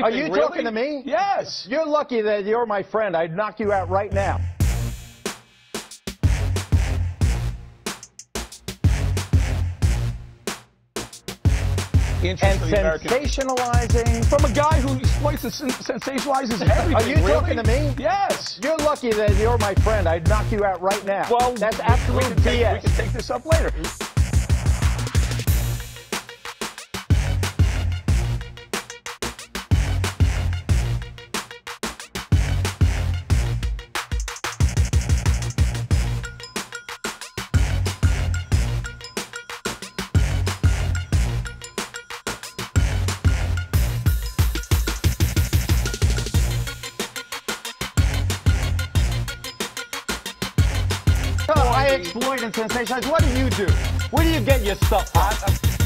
everything. Are you really? talking to me? Yes. You're lucky that you're my friend. I'd knock you out right now. And of the American sensationalizing. from a guy who exploits and sen- sensationalizes everything. Are you really? talking to me? Yes. You're lucky that you're my friend. I'd knock you out right now. Well, that's absolute we can take, BS. We can take this up later. I exploit and sensationalize. What do you do? Where do you get your stuff from?